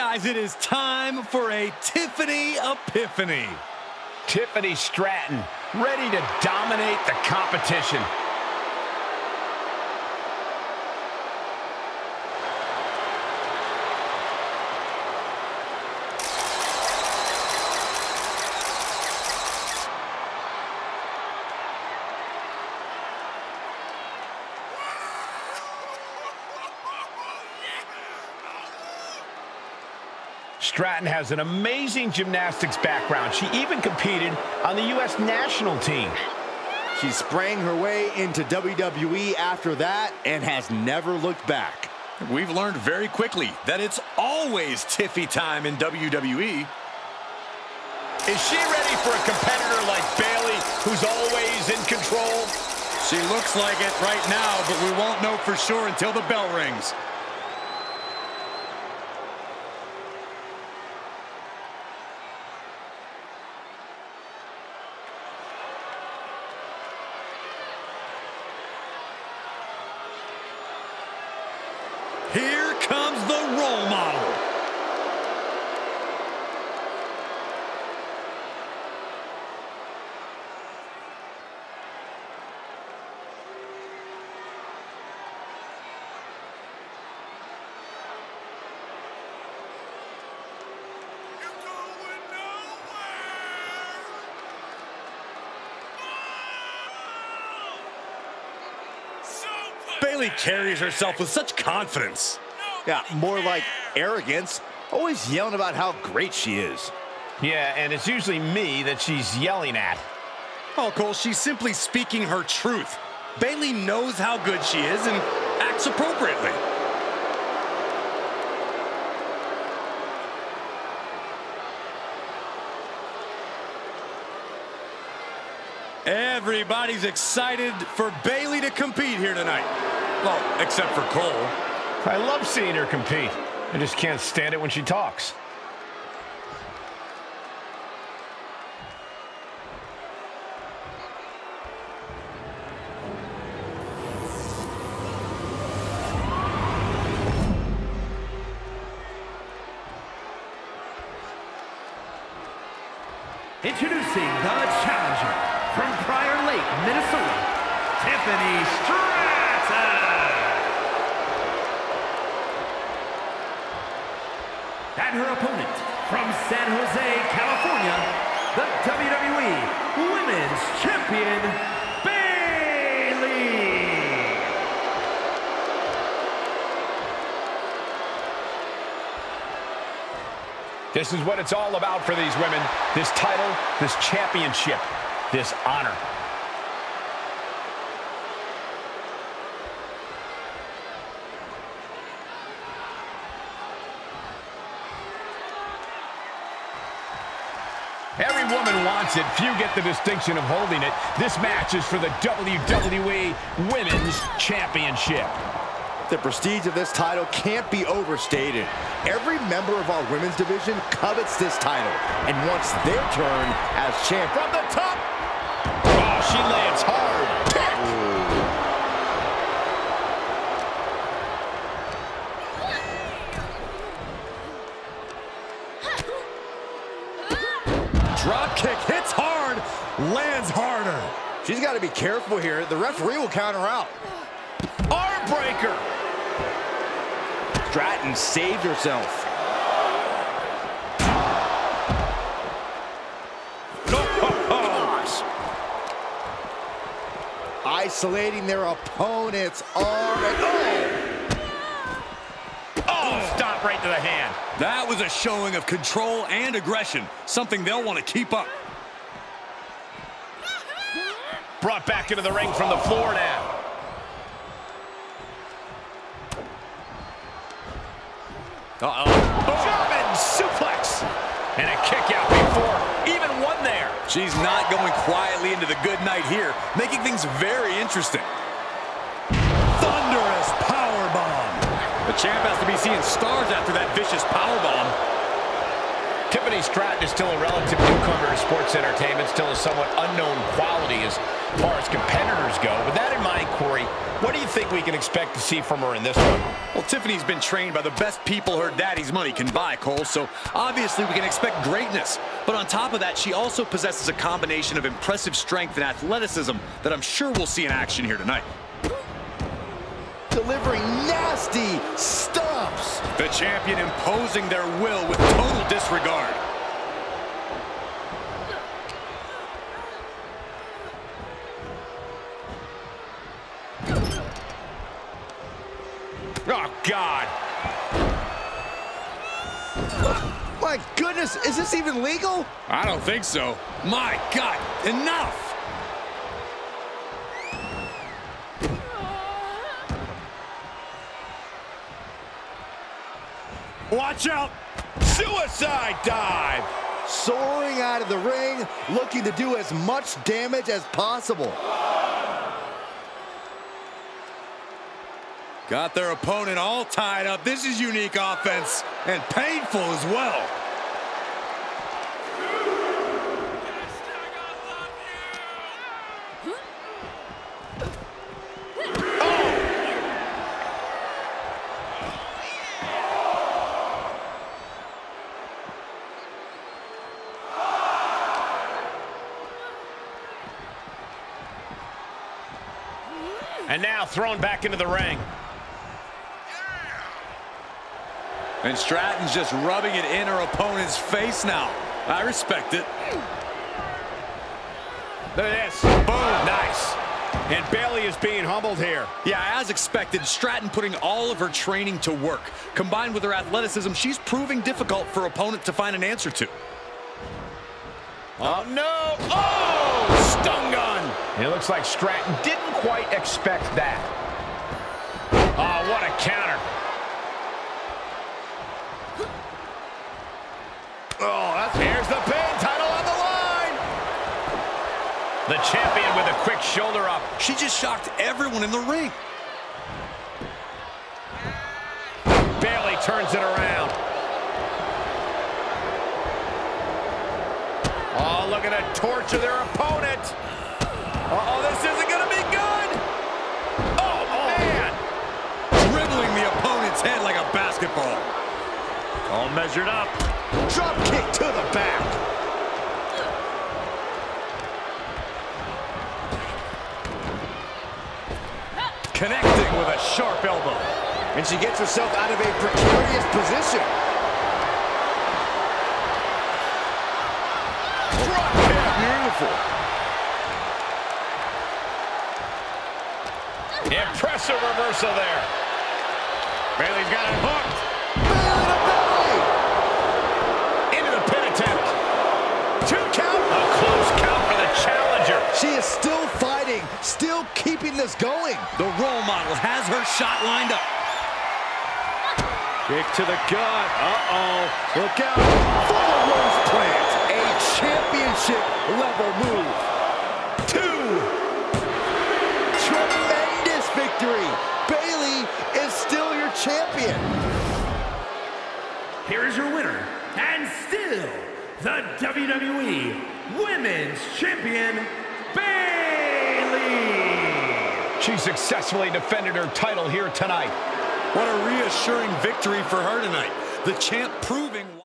Guys, it is time for a Tiffany Epiphany. Tiffany Stratton, ready to dominate the competition. Stratton has an amazing gymnastics background. She even competed on the U.S. national team. She sprang her way into WWE after that and has never looked back. We've learned very quickly that it's always Tiffy time in WWE. Is she ready for a competitor like Bayley, who's always in control? She looks like it right now, but we won't know for sure until the bell rings. Here comes the role model. Bayley carries herself with such confidence. Yeah, more like arrogance, always yelling about how great she is. Yeah, and it's usually me that she's yelling at. Oh, Cole, she's simply speaking her truth. Bayley knows how good she is and acts appropriately. Everybody's excited for Bayley to compete here tonight. Well, except for Cole. I love seeing her compete. I just can't stand it when she talks. Introducing the challenger from Prior Lake, Minnesota, Tiffany Stratton. And her opponent from San Jose, California, the WWE Women's Champion, Bayley. This is what it's all about for these women. This title, this championship, this honor. Every woman wants it. Few get the distinction of holding it. This match is for the WWE Women's Championship. The prestige of this title can't be overstated. Every member of our women's division covets this title and wants their turn as champ. From the top, Oh, she lands hard. Drop kick hits hard, lands harder. she's got to be careful here. The referee will count her out. Arm breaker. Stratton saved herself. Isolating their opponent's arm. And, oh! Stop right to the hand. That was a showing of control and aggression, something they'll want to keep up. Brought back into the ring from the floor now. Uh-oh. German suplex. And a kick out before even one there. She's not going quietly into the good night here, making things very interesting. The champ has to be seeing stars after that vicious power bomb. Tiffany Stratton is still a relative newcomer to sports entertainment, still a somewhat unknown quality as far as competitors go. With that in mind, Corey, what do you think we can expect to see from her in this one? Well, Tiffany's been trained by the best people her daddy's money can buy, Cole, so obviously we can expect greatness. But on top of that, she also possesses a combination of impressive strength and athleticism that I'm sure we'll see in action here tonight. Delivering nasty stomps. The champion imposing their will with total disregard. Oh, God. My goodness, is this even legal? I don't think so. My God, enough! Watch out! Suicide dive. Soaring out of the ring, looking to do as much damage as possible. Got their opponent all tied up. This is unique offense and painful as well. And now thrown back into the ring. And Stratton's just rubbing it in her opponent's face now. I respect it. Look at this. Boom. Nice. And Bayley is being humbled here. Yeah, as expected, Stratton putting all of her training to work. Combined with her athleticism, she's proving difficult for opponent to find an answer to. Oh, no. Oh, stun It looks like Stratton didn't quite expect that. Oh, what a counter. Oh, that's... Here's the pin. Title on the line. The champion with a quick shoulder up. She just shocked everyone in the ring. Bayley turns it around. Oh, look at looking to torture their opponent. Uh-oh, this isn't going to be good. Oh, oh, man. Dribbling the opponent's head like a basketball. All measured up. Drop kick to the back. Connecting with a sharp elbow. And she gets herself out of a precarious position. Impressive reversal there. Bayley's got it hooked. Bayley to belly. Into the pin attempt. Two count. A close count for the challenger. She is still fighting, still keeping this going. The role model has her shot lined up. Kick to the gut. Uh-oh. Look out for the rose plant. A championship level move. Champion. Here is your winner, and still the WWE Women's Champion, Bayley. She successfully defended her title here tonight. What a reassuring victory for her tonight. The champ proving...